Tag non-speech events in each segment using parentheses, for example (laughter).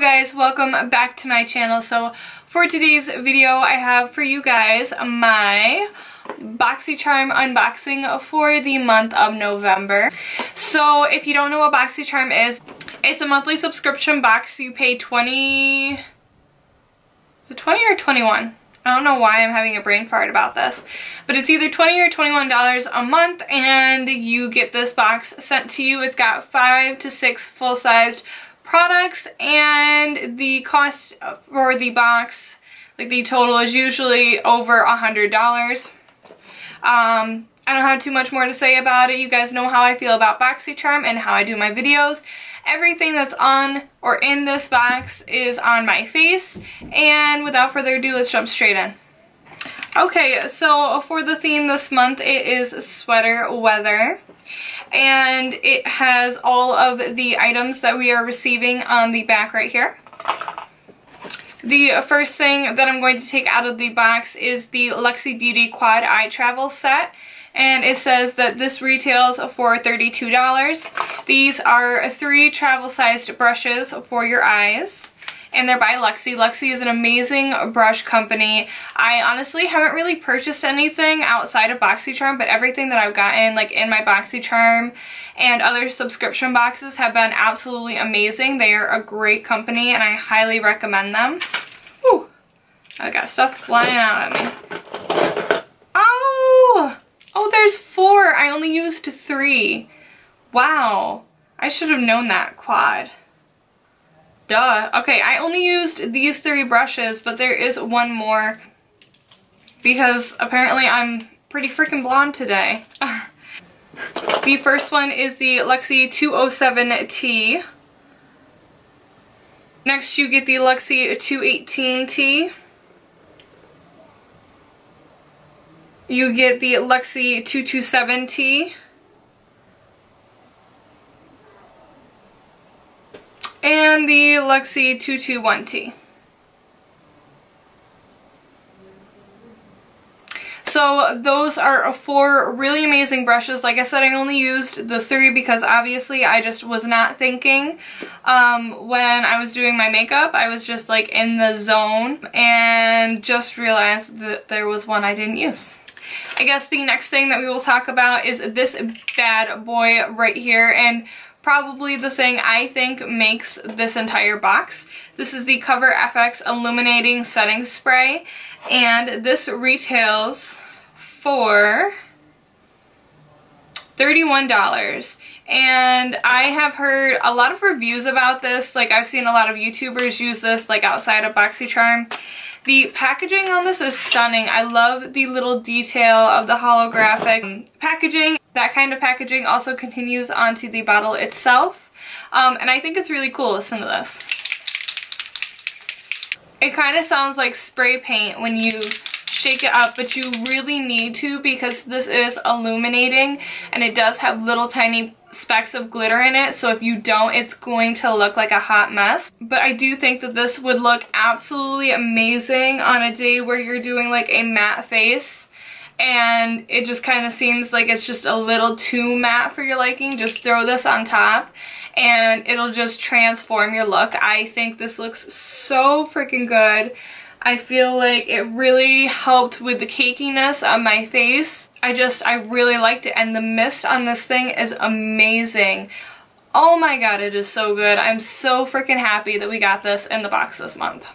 Guys, welcome back to my channel. So for today's video I have for you guys my BoxyCharm unboxing for the month of November. So if you don't know what BoxyCharm is, it's a monthly subscription box. You pay 20, is it 20 or 21? I don't know why I'm having a brain fart about this, but it's either 20 or $21 a month and you get this box sent to you. It's got five to six full-sized products and the cost for the box, like the total is usually over a $100. Um, I don't have too much more to say about it. You guys know how I feel about BoxyCharm and how I do my videos. Everything that's on or in this box is on my face. And without further ado, let's jump straight in. Okay, so for the theme this month, it is sweater weather and it has all of the items that we are receiving on the back right here. The first thing that I'm going to take out of the box is the Luxie Beauty Quad Eye Travel Set and it says that this retails for $32. These are three travel sized brushes for your eyes and they're by Luxie. Luxie is an amazing brush company. I honestly haven't really purchased anything outside of BoxyCharm, but everything that I've gotten like in my BoxyCharm and other subscription boxes have been absolutely amazing. They are a great company and I highly recommend them. Whew. I got stuff flying out at me. Oh! Oh, there's four. I only used three. Wow. I should have known that quad. Duh. Okay, I only used these three brushes, but there is one more because apparently I'm pretty freaking blonde today. (laughs) the first one is the Luxie 207T. Next you get the Luxie 218T. You get the Luxie 227T. The Luxie 221T. So those are four really amazing brushes. Like I said, I only used the three because obviously I just was not thinking um, when I was doing my makeup. I was just like in the zone and just realized that there was one I didn't use. I guess the next thing that we will talk about is this bad boy right here. And probably the thing I think makes this entire box. This is the Cover FX Illuminating Setting Spray, and this retails for $31 and I have heard a lot of reviews about this. Like I've seen a lot of YouTubers use this like outside of BoxyCharm. The packaging on this is stunning. I love the little detail of the holographic packaging that kind of packaging also continues onto the bottle itself. Um, and I think it's really cool. Listen to this. It kind of sounds like spray paint when you shake it up, but you really need to because this is illuminating and it does have little tiny specks of glitter in it so if you don't it's going to look like a hot mess but I do think that this would look absolutely amazing on a day where you're doing like a matte face and it just kind of seems like it's just a little too matte for your liking. Just throw this on top and it'll just transform your look. I think this looks so freaking good. I feel like it really helped with the cakiness on my face. I just, I really liked it and the mist on this thing is amazing. Oh my god, it is so good. I'm so freaking happy that we got this in the box this month.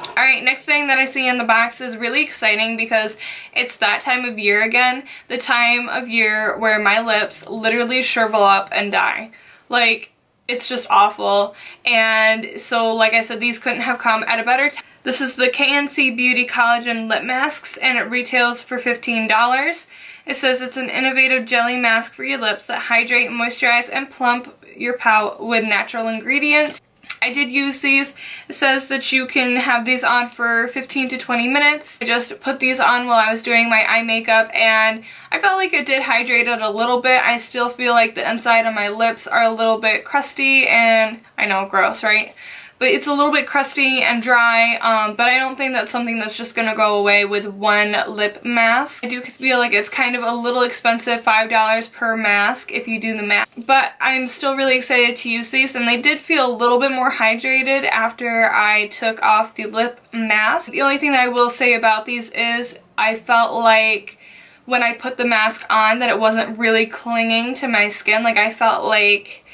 Alright, next thing that I see in the box is really exciting because it's that time of year again. The time of year where my lips literally shrivel up and die. Like, it's just awful. And so, like I said, these couldn't have come at a better time. This is the KNC Beauty Collagen Lip Masks and it retails for $15. It says it's an innovative jelly mask for your lips that hydrate, moisturize, and plump your pout with natural ingredients. I did use these. It says that you can have these on for 15 to 20 minutes. I just put these on while I was doing my eye makeup and I felt like it did hydrate it a little bit. I still feel like the inside of my lips are a little bit crusty and I know, gross, right? But it's a little bit crusty and dry, um, but I don't think that's something that's just to go away with one lip mask. I do feel like it's kind of a little expensive, $5 per mask if you do the math, but I'm still really excited to use these, and they did feel a little bit more hydrated after I took off the lip mask. The only thing that I will say about these is I felt like when I put the mask on that it wasn't really clinging to my skin. Like I felt like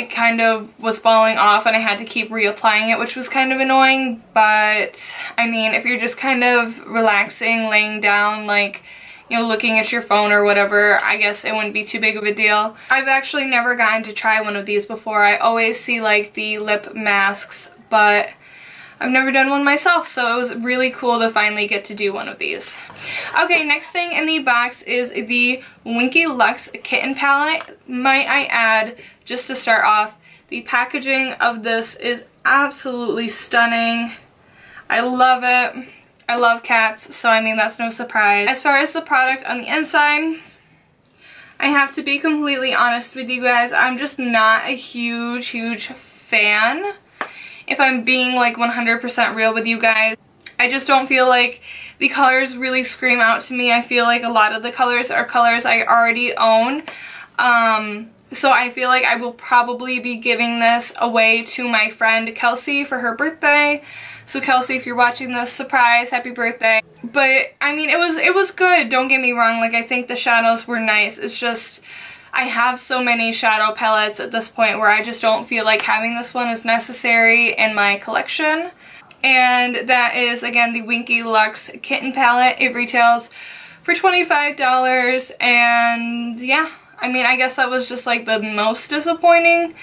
it kind of was falling off and I had to keep reapplying it, which was kind of annoying. But, I mean, if you're just kind of relaxing, laying down, like, you know, looking at your phone or whatever, I guess it wouldn't be too big of a deal. I've actually never gotten to try one of these before. I always see, like, the lip masks, but I've never done one myself, so it was really cool to finally get to do one of these. Okay, next thing in the box is the Winky Lux Kitten Palette. Might I add, just to start off, the packaging of this is absolutely stunning. I love it. I love cats, so I mean that's no surprise. As far as the product on the inside, I have to be completely honest with you guys. I'm just not a huge, huge fan if I'm being like 100% real with you guys. I just don't feel like the colors really scream out to me. I feel like a lot of the colors are colors I already own. Um, so I feel like I will probably be giving this away to my friend Kelsey for her birthday. So Kelsey, if you're watching this, surprise, happy birthday. But I mean, it was it was good. Don't get me wrong. Like I think the shadows were nice. It's just I have so many shadow palettes at this point where I just don't feel like having this one is necessary in my collection. And that is, again, the Winky Lux Kitten Palette. It retails for $25 and yeah, I mean, I guess that was just like the most disappointing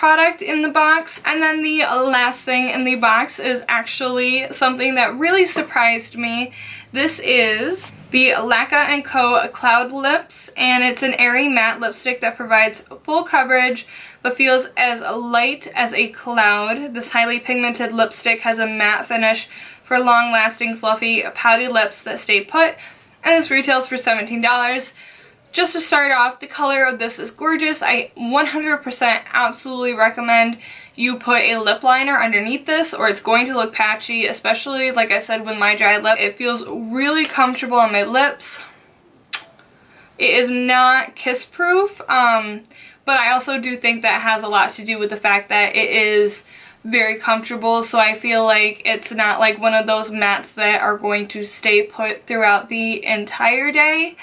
product in the box. And then the last thing in the box is actually something that really surprised me. This is the Laqa & Co. Cloud Lips, and it's an airy matte lipstick that provides full coverage but feels as light as a cloud. This highly pigmented lipstick has a matte finish for long-lasting, fluffy, pouty lips that stay put, and this retails for $17. Just to start off, the color of this is gorgeous. I 100% absolutely recommend you put a lip liner underneath this or it's going to look patchy, especially like I said with my dry lip. It feels really comfortable on my lips. It is not kiss proof, um, but I also do think that has a lot to do with the fact that it is very comfortable so I feel like it's not like one of those mats that are going to stay put throughout the entire day.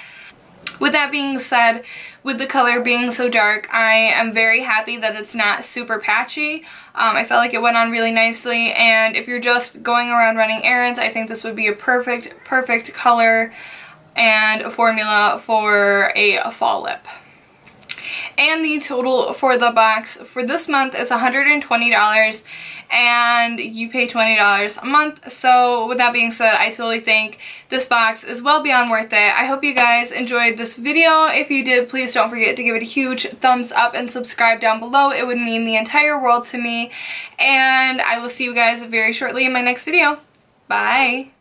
With that being said, with the color being so dark, I am very happy that it's not super patchy. Um, I felt like it went on really nicely, and if you're just going around running errands, I think this would be a perfect, perfect color and a formula for a fall lip. And the total for the box for this month is $120 and you pay $20 a month. So with that being said, I totally think this box is well beyond worth it. I hope you guys enjoyed this video. If you did, please don't forget to give it a huge thumbs up and subscribe down below. It would mean the entire world to me. And I will see you guys very shortly in my next video. Bye!